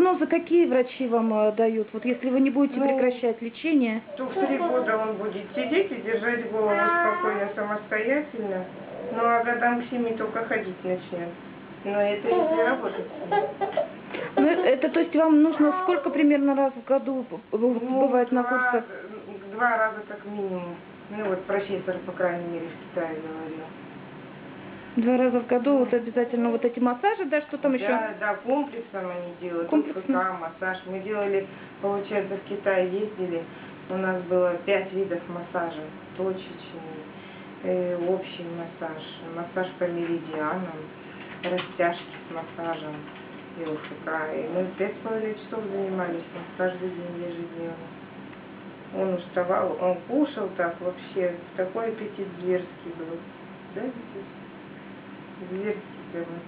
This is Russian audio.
прогнозы какие врачи вам э, дают? Вот если вы не будете Ну, прекращать лечение, То в три года он будет сидеть и держать голову спокойно, самостоятельно. Ну а годам к семи только ходить начнет. Но это если работать. ну, это то есть вам нужно сколько примерно раз в году Ну, бывает на два- курсах? Два раза как минимум. Ну вот профессор, по крайней мере, в Китае говорил. Два раза в году вот обязательно вот эти массажи, да, что там еще? Да, да, комплексом они делают. Комплексно. КК, массаж. Мы делали, получается, в Китай ездили. У нас было пять видов массажа. Точечный, э, общий массаж, массаж по меридианам, растяжки с массажем и ОФК. И мы пять с половиной часов занимались им каждый день ежедневно. Он уставал, он кушал так вообще, такой аппетит зверский был. Да, дверь ну,